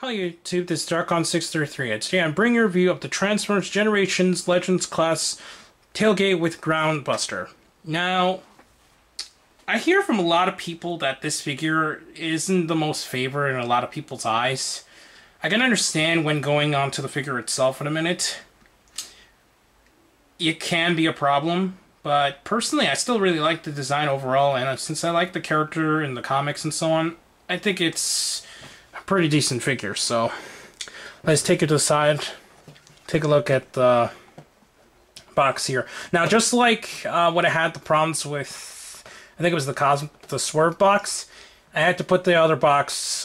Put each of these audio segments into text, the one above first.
Hi YouTube, this is Darkon633 and today I'm bringing a review of the Transformers Generations Legends class Tailgate with Groundbuster. Now, I hear from a lot of people that this figure isn't the most favored in a lot of people's eyes. I can understand when going on to the figure itself in a minute. It can be a problem, but personally I still really like the design overall and since I like the character in the comics and so on, I think it's pretty decent figure. So let's take it to the side. Take a look at the box here. Now, just like uh, when I had the problems with, I think it was the Cosmos the Swerve box, I had to put the other box,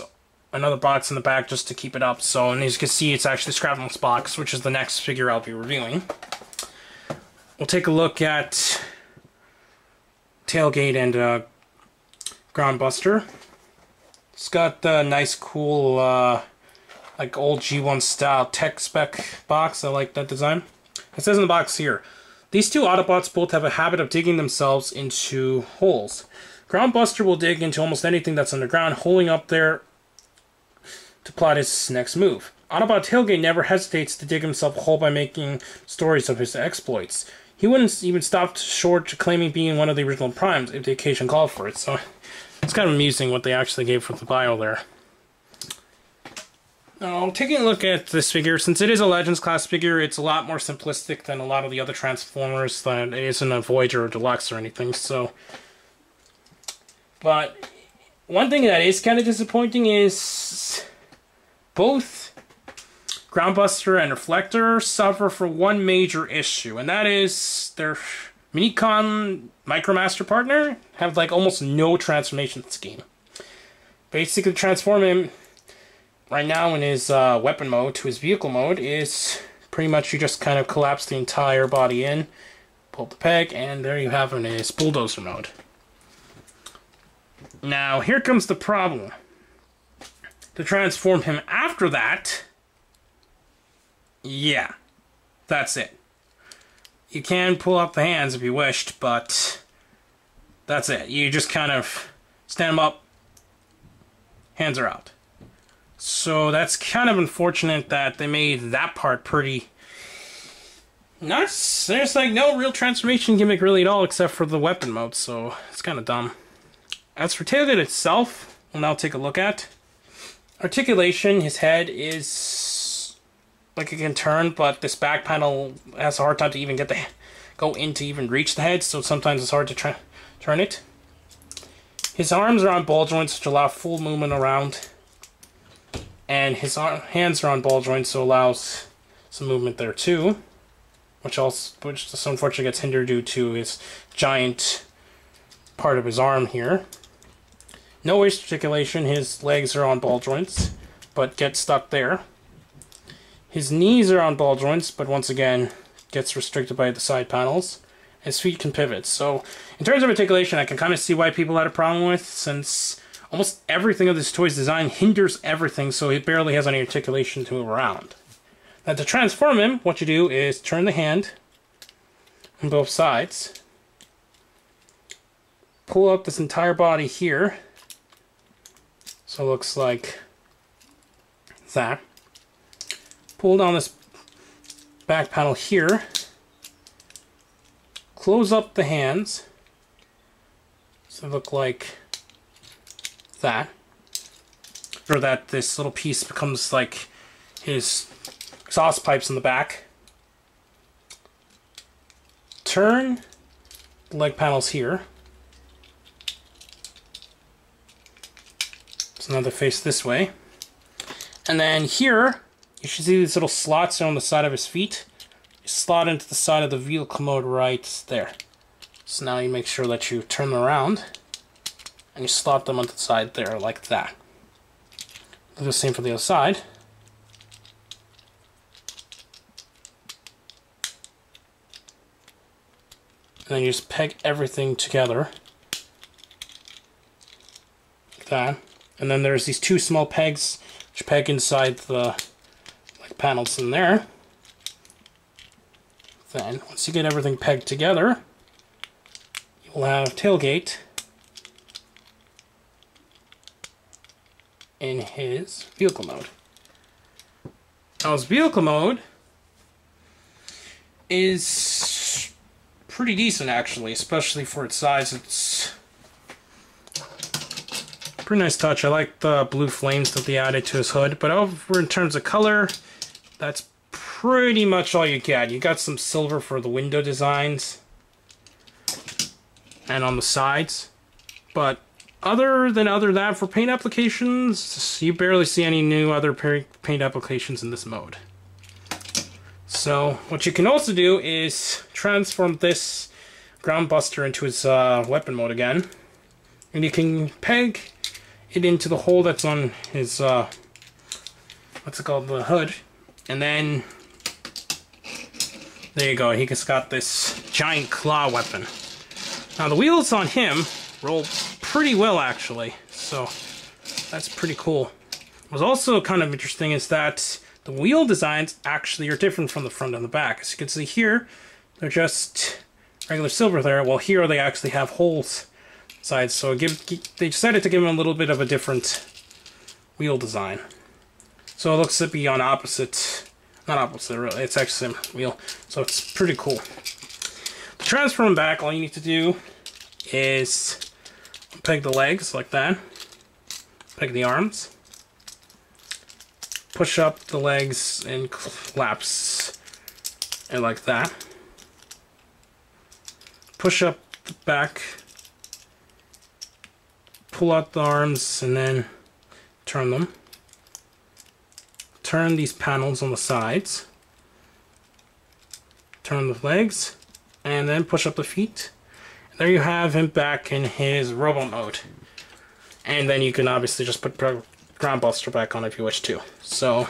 another box in the back just to keep it up. So, and as you can see, it's actually Skrapnels box, which is the next figure I'll be reviewing. We'll take a look at Tailgate and uh, Groundbuster. It's got the nice, cool, uh, like old G1 style tech spec box. I like that design. It says in the box here, these two Autobots both have a habit of digging themselves into holes. Groundbuster will dig into almost anything that's underground, holding up there to plot his next move. Autobot Tailgate never hesitates to dig himself a hole by making stories of his exploits. He wouldn't even stop short claiming being one of the original primes if the occasion called for it, so it's kind of amusing what they actually gave for the bio there. Now, taking a look at this figure, since it is a Legends class figure, it's a lot more simplistic than a lot of the other Transformers that it isn't a Voyager or Deluxe or anything, so... But, one thing that is kind of disappointing is... Both Groundbuster and Reflector suffer for one major issue, and that is their Minicon Micromaster partner have like almost no transformation scheme. Basically, transform him right now in his uh, weapon mode to his vehicle mode is pretty much you just kind of collapse the entire body in, pull the peg, and there you have him in his bulldozer mode. Now, here comes the problem. To transform him after that, yeah, that's it you can pull up the hands if you wished, but that's it. You just kind of stand them up, hands are out. So that's kind of unfortunate that they made that part pretty... Not, there's like no real transformation gimmick really at all except for the weapon mode, so it's kind of dumb. As for Tailgate itself, we'll now take a look at. Articulation, his head is like it can turn, but this back panel has a hard time to even get the go in to even reach the head, so sometimes it's hard to turn it. His arms are on ball joints, which allow full movement around, and his hands are on ball joints, so allows some movement there too, which also which just unfortunately gets hindered due to his giant part of his arm here. No waist articulation, his legs are on ball joints, but get stuck there. His knees are on ball joints, but once again, gets restricted by the side panels. His feet can pivot. So, in terms of articulation, I can kind of see why people had a problem with, since almost everything of this toy's design hinders everything, so it barely has any articulation to move around. Now, to transform him, what you do is turn the hand on both sides, pull up this entire body here, so it looks like that pull down this back panel here, close up the hands, so they look like that, or that this little piece becomes like his exhaust pipes in the back. Turn the leg panels here. So now they face this way. And then here, you should see these little slots on the side of his feet. You slot into the side of the vehicle mode right there. So now you make sure that you turn them around and you slot them on the side there like that. Do the same for the other side. And then you just peg everything together. Like that. And then there's these two small pegs which peg inside the panels in there. Then, once you get everything pegged together, you'll have tailgate in his vehicle mode. Now his vehicle mode is pretty decent actually, especially for its size. It's pretty nice touch. I like the blue flames that they added to his hood, but over in terms of color, that's pretty much all you get. You got some silver for the window designs and on the sides, but other than other that for paint applications, you barely see any new other paint applications in this mode. So what you can also do is transform this ground buster into its uh, weapon mode again. And you can peg it into the hole that's on his, uh, what's it called, the hood. And then, there you go, he just got this giant claw weapon. Now the wheels on him roll pretty well actually, so that's pretty cool. What's also kind of interesting is that the wheel designs actually are different from the front and the back. As you can see here, they're just regular silver there, while here they actually have holes sides, so give, they decided to give them a little bit of a different wheel design. So it looks be on opposite, not opposite really, it's actually same wheel, so it's pretty cool. To transfer them back, all you need to do is peg the legs like that, peg the arms, push up the legs and collapse and like that. Push up the back, pull out the arms and then turn them. Turn these panels on the sides. Turn the legs and then push up the feet. There you have him back in his robo mode. And then you can obviously just put ground buster back on if you wish to. So,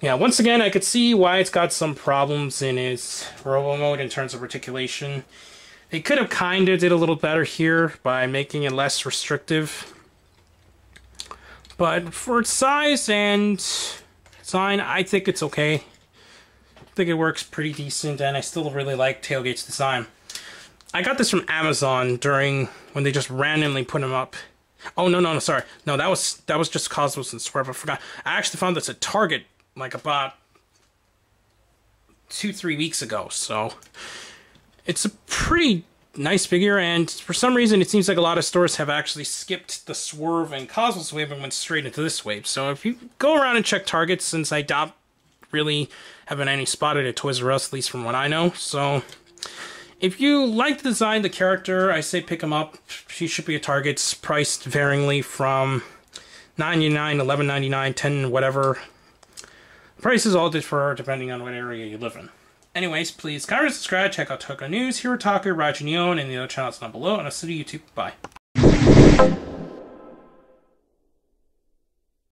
yeah, once again, I could see why it's got some problems in its robo mode in terms of articulation. They could have kind of did a little better here by making it less restrictive. But for its size and design, I think it's okay. I think it works pretty decent, and I still really like Tailgate's design. I got this from Amazon during when they just randomly put them up Oh no no no sorry no that was that was just Cosmos and Swerve I forgot I actually found this at Target like about two three weeks ago so it's a pretty nice figure and for some reason it seems like a lot of stores have actually skipped the Swerve and Cosmos wave and went straight into this wave so if you go around and check Targets, since I don't really haven't any spotted at Toys R Us at least from what I know so if you like the design, the character, I say pick him up. She should be a target, priced varyingly from 99 11.99 10 whatever. Prices all differ depending on what area you live in. Anyways, please comment, subscribe, check out Toko News, Talker, Rajio Nihon, and the other channels down below, and I'll see you YouTube. Bye.